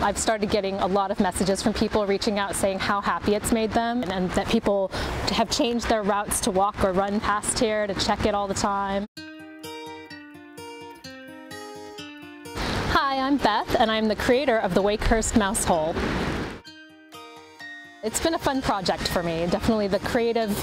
I've started getting a lot of messages from people reaching out saying how happy it's made them and, and that people have changed their routes to walk or run past here to check it all the time. Hi, I'm Beth and I'm the creator of the Wakehurst Mouse Hole. It's been a fun project for me. Definitely the creative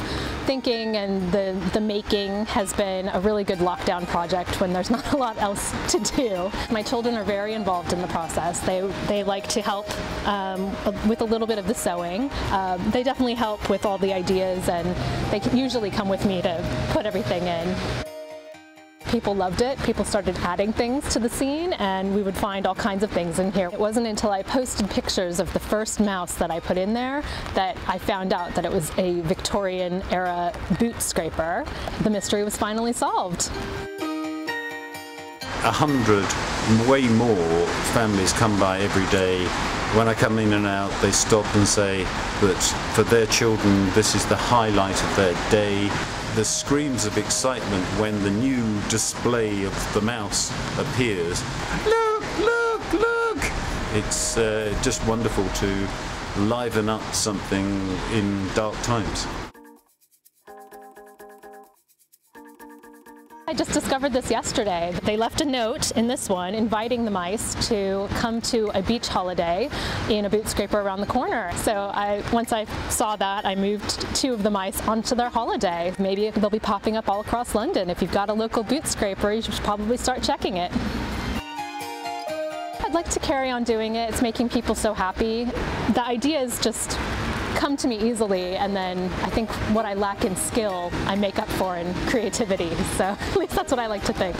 thinking and the, the making has been a really good lockdown project when there's not a lot else to do. My children are very involved in the process. They, they like to help um, with a little bit of the sewing. Um, they definitely help with all the ideas and they usually come with me to put everything in. People loved it. People started adding things to the scene and we would find all kinds of things in here. It wasn't until I posted pictures of the first mouse that I put in there that I found out that it was a Victorian era boot scraper. The mystery was finally solved. A hundred, way more families come by every day when I come in and out, they stop and say that for their children, this is the highlight of their day the screams of excitement when the new display of the mouse appears. Look, look, look! It's uh, just wonderful to liven up something in dark times. I just discovered this yesterday. They left a note in this one inviting the mice to come to a beach holiday in a boot scraper around the corner. So I, once I saw that, I moved two of the mice onto their holiday. Maybe they'll be popping up all across London. If you've got a local boot scraper, you should probably start checking it. I'd like to carry on doing it. It's making people so happy. The idea is just come to me easily and then I think what I lack in skill I make up for in creativity so at least that's what I like to think.